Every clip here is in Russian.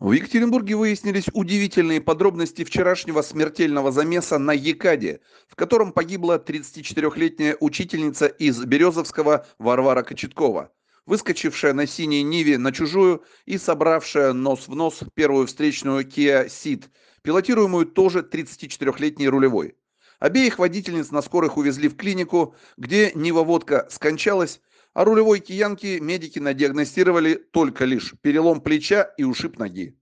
В Екатеринбурге выяснились удивительные подробности вчерашнего смертельного замеса на Екаде, в котором погибла 34-летняя учительница из Березовского Варвара Кочеткова, выскочившая на синей Ниве на чужую и собравшая нос в нос первую встречную Kia Ceed, пилотируемую тоже 34-летней рулевой. Обеих водительниц на скорых увезли в клинику, где Нива-водка скончалась, а рулевой киянки медики надиагностировали только лишь перелом плеча и ушиб ноги.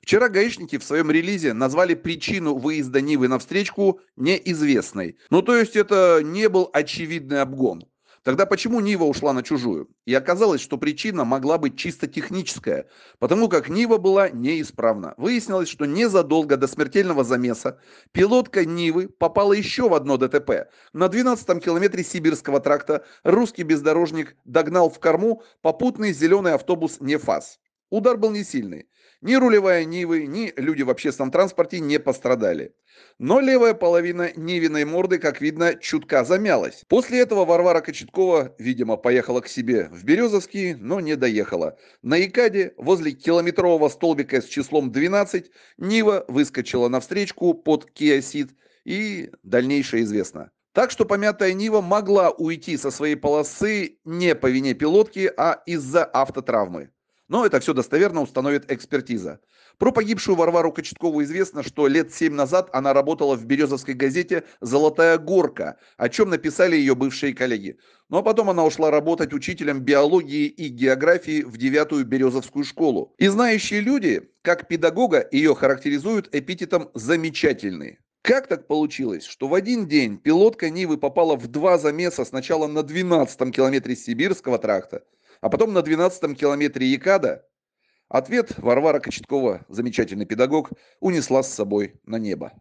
Вчера гаишники в своем релизе назвали причину выезда Нивы на встречку неизвестной. Ну то есть это не был очевидный обгон. Тогда почему Нива ушла на чужую? И оказалось, что причина могла быть чисто техническая, потому как Нива была неисправна. Выяснилось, что незадолго до смертельного замеса пилотка Нивы попала еще в одно ДТП. На 12-м километре Сибирского тракта русский бездорожник догнал в корму попутный зеленый автобус «Нефас». Удар был не сильный. Ни рулевая Нивы, ни люди в общественном транспорте не пострадали. Но левая половина Нивиной морды, как видно, чутка замялась. После этого Варвара Кочеткова, видимо, поехала к себе в Березовский, но не доехала. На Икаде, возле километрового столбика с числом 12, Нива выскочила навстречку под Киосид и дальнейшее известно. Так что помятая Нива могла уйти со своей полосы не по вине пилотки, а из-за автотравмы. Но это все достоверно установит экспертиза. Про погибшую Варвару Кочеткову известно, что лет семь назад она работала в березовской газете «Золотая горка», о чем написали ее бывшие коллеги. Ну а потом она ушла работать учителем биологии и географии в девятую березовскую школу. И знающие люди, как педагога, ее характеризуют эпитетом «замечательный». Как так получилось, что в один день пилотка Нивы попала в два замеса сначала на 12-м километре Сибирского тракта, а потом на 12-м километре Якада ответ Варвара Кочеткова, замечательный педагог, унесла с собой на небо.